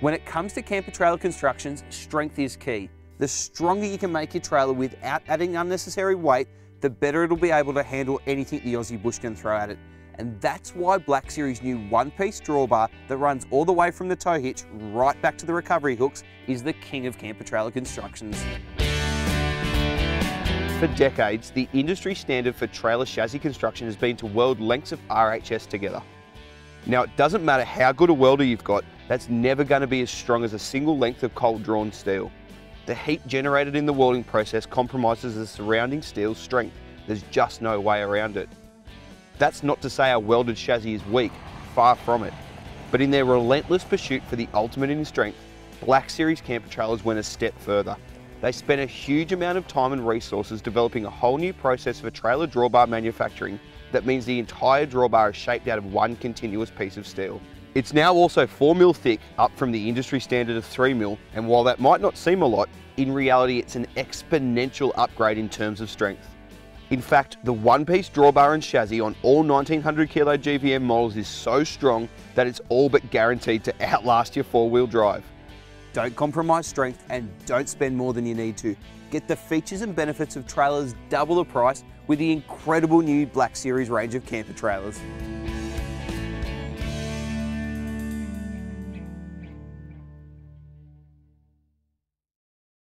When it comes to camper trailer constructions, strength is key. The stronger you can make your trailer without adding unnecessary weight, the better it'll be able to handle anything the Aussie bush can throw at it. And that's why Black Series' new one-piece drawbar that runs all the way from the tow hitch right back to the recovery hooks is the king of camper trailer constructions. For decades, the industry standard for trailer chassis construction has been to weld lengths of RHS together. Now, it doesn't matter how good a welder you've got, that's never going to be as strong as a single length of cold drawn steel. The heat generated in the welding process compromises the surrounding steel's strength. There's just no way around it. That's not to say our welded chassis is weak, far from it. But in their relentless pursuit for the ultimate in strength, Black Series camper trailers went a step further. They spent a huge amount of time and resources developing a whole new process for trailer drawbar manufacturing that means the entire drawbar is shaped out of one continuous piece of steel. It's now also 4mm thick, up from the industry standard of 3mm, and while that might not seem a lot, in reality it's an exponential upgrade in terms of strength. In fact, the one-piece drawbar and chassis on all 1900 kilo GVM models is so strong that it's all but guaranteed to outlast your four-wheel drive. Don't compromise strength and don't spend more than you need to. Get the features and benefits of trailers double the price with the incredible new Black Series range of camper trailers.